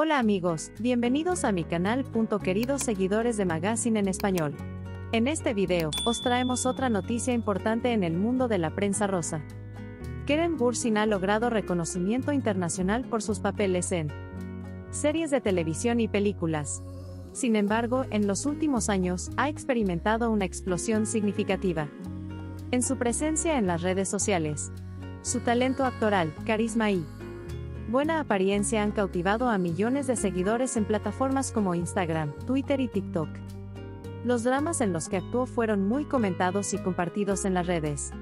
Hola amigos, bienvenidos a mi canal. Queridos seguidores de Magazine en español. En este video, os traemos otra noticia importante en el mundo de la prensa rosa. Keren Bursin ha logrado reconocimiento internacional por sus papeles en series de televisión y películas. Sin embargo, en los últimos años, ha experimentado una explosión significativa en su presencia en las redes sociales. Su talento actoral, carisma y buena apariencia han cautivado a millones de seguidores en plataformas como Instagram, Twitter y TikTok. Los dramas en los que actuó fueron muy comentados y compartidos en las redes,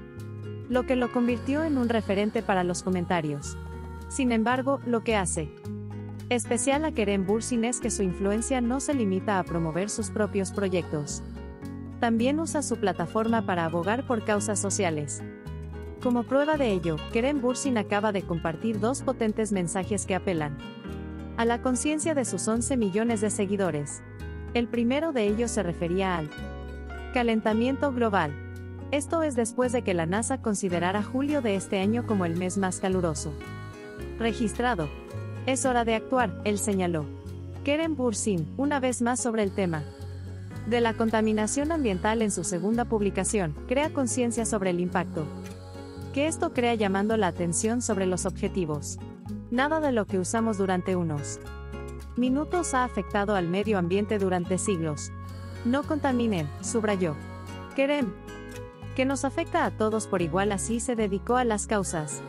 lo que lo convirtió en un referente para los comentarios. Sin embargo, lo que hace especial a Kerem Bursin es que su influencia no se limita a promover sus propios proyectos. También usa su plataforma para abogar por causas sociales. Como prueba de ello, Kerem Bursin acaba de compartir dos potentes mensajes que apelan a la conciencia de sus 11 millones de seguidores. El primero de ellos se refería al calentamiento global. Esto es después de que la NASA considerara julio de este año como el mes más caluroso registrado. Es hora de actuar, él señaló. Kerem Bursin, una vez más sobre el tema de la contaminación ambiental en su segunda publicación, crea conciencia sobre el impacto que esto crea llamando la atención sobre los objetivos. Nada de lo que usamos durante unos minutos ha afectado al medio ambiente durante siglos. No contaminen, subrayó. Kerem, que nos afecta a todos por igual así se dedicó a las causas